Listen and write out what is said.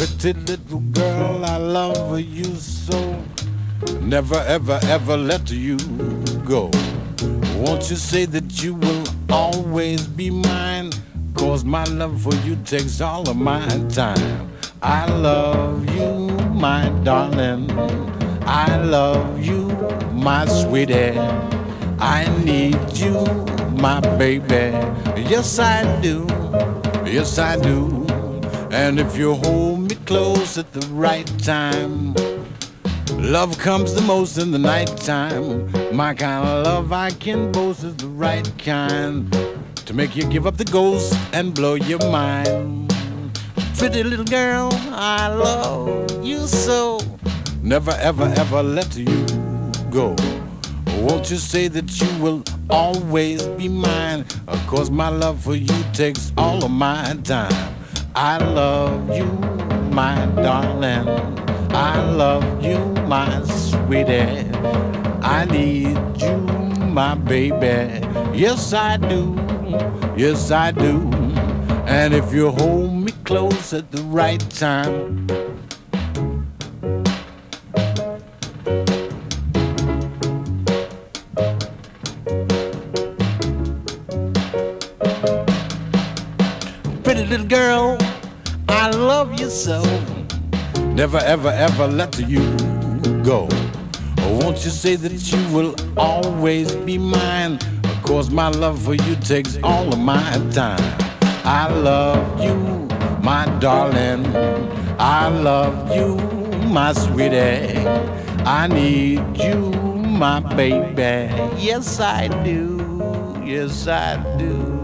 Pretty little girl, I love you so. Never, ever, ever let you go. Won't you say that you will always be mine? Cause my love for you takes all of my time. I love you, my darling. I love you, my sweetie. I need you, my baby. Yes, I do. Yes, I do. And if you hold me close at the right time, love comes the most in the nighttime. My kind of love I can boast is the right kind to make you give up the ghost and blow your mind. Pretty little girl, I love you so. Never, ever, ever let you go. Won't you say that you will always be mine? Of course, my love for you takes all of my time. I love you, my darling. I love you, my sweetie. I need you, my baby. Yes, I do. Yes, I do. And if you hold me close at the right time, pretty little girl, I love you so. Never, ever, ever let you go. Oh, won't you say that you will always be mine? Of course, my love for you takes all of my time. I love you, my darling. I love you, my sweetie. I need you, my baby. Yes, I do. Yes, I do.